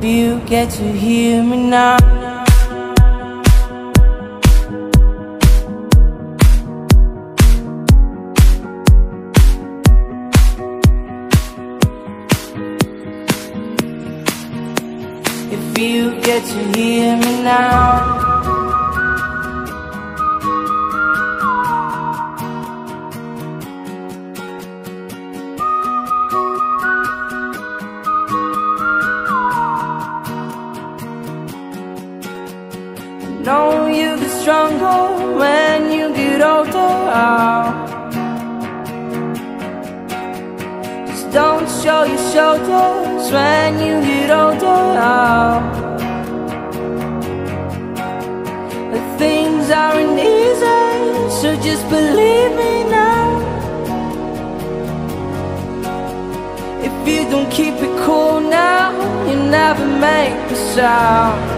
If you get to hear me now. If you get to hear me now. Know you get stronger when you get older. Just don't show your shoulders when you get older. The things aren't easy, so just believe me now. If you don't keep it cool now, you never make a sound.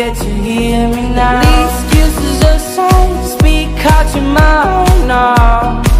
you get to hear me now. The excuses aside, speak out your mind now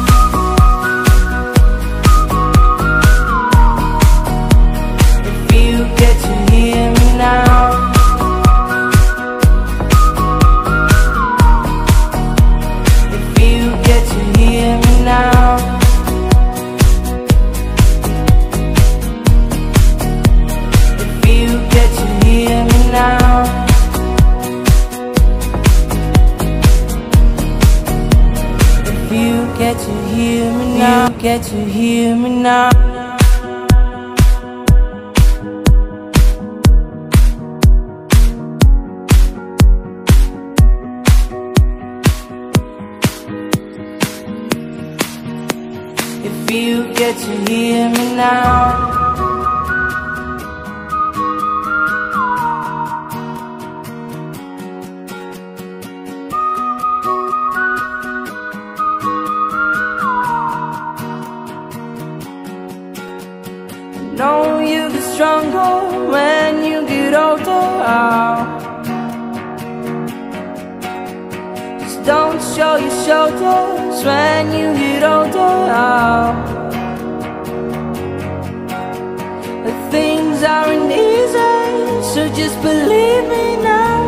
get to hear me now, you get to hear me now. If you get to hear me now. Know you get stronger when you get older. Just don't show your shoulders when you get older. The things aren't easy, so just believe me now.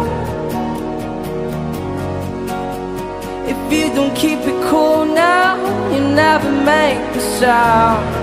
If you don't keep it cool now, you never make a sound.